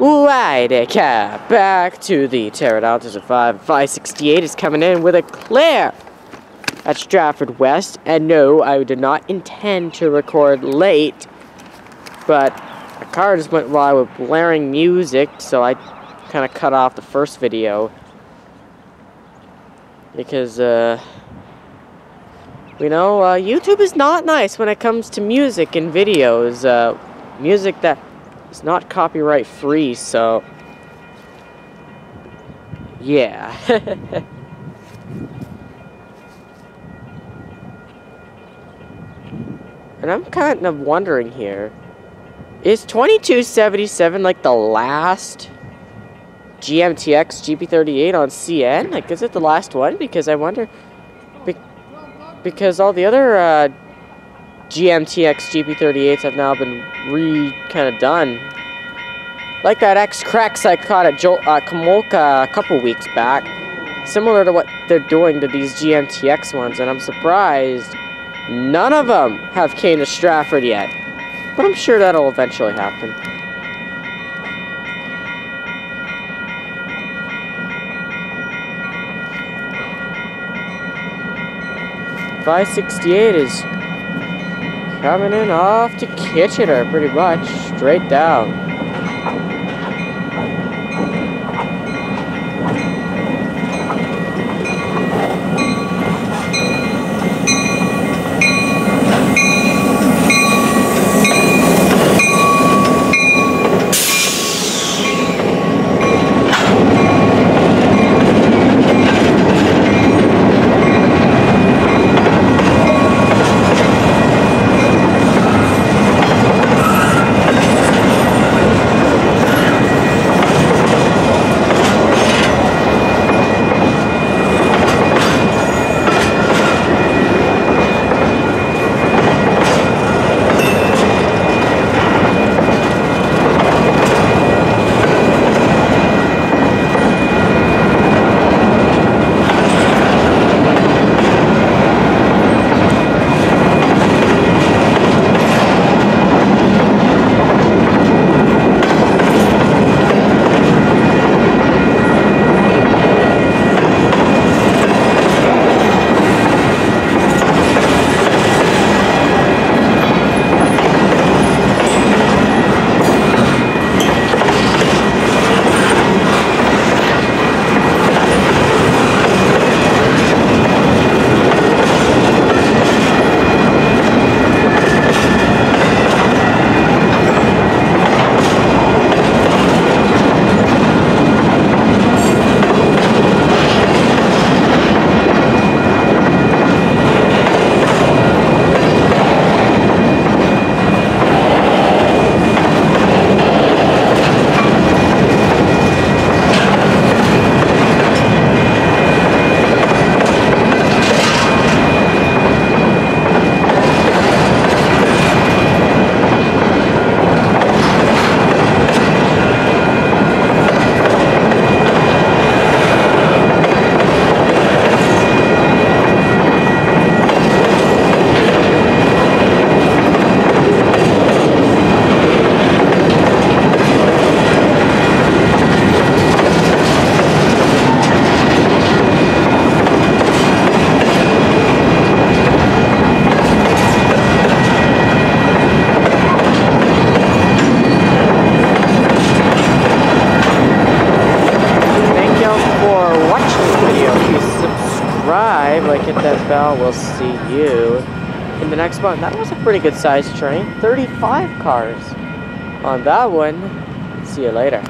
Right, cap back to the Pterodactyls of 5. 568 is coming in with a clear at Stratford West. And no, I did not intend to record late, but a car just went by with blaring music, so I kind of cut off the first video. Because, uh, you know, uh, YouTube is not nice when it comes to music and videos. Uh, music that is not copyright free, so, yeah. And I'm kind of wondering here, is 2277 like the last GMTX GP38 on CN? Like, is it the last one? Because I wonder, be because all the other uh, GMTX GP38s have now been re kind of done. Like that X-Crex I caught at jo uh, Komoka a couple weeks back. Similar to what they're doing to these GMTX ones, and I'm surprised None of them have came to Stratford yet. But I'm sure that'll eventually happen. Five sixty eight is coming in off to Kitchener pretty much. Straight down. Bell. We'll see you in the next one. That was a pretty good sized train. 35 cars on that one. See you later.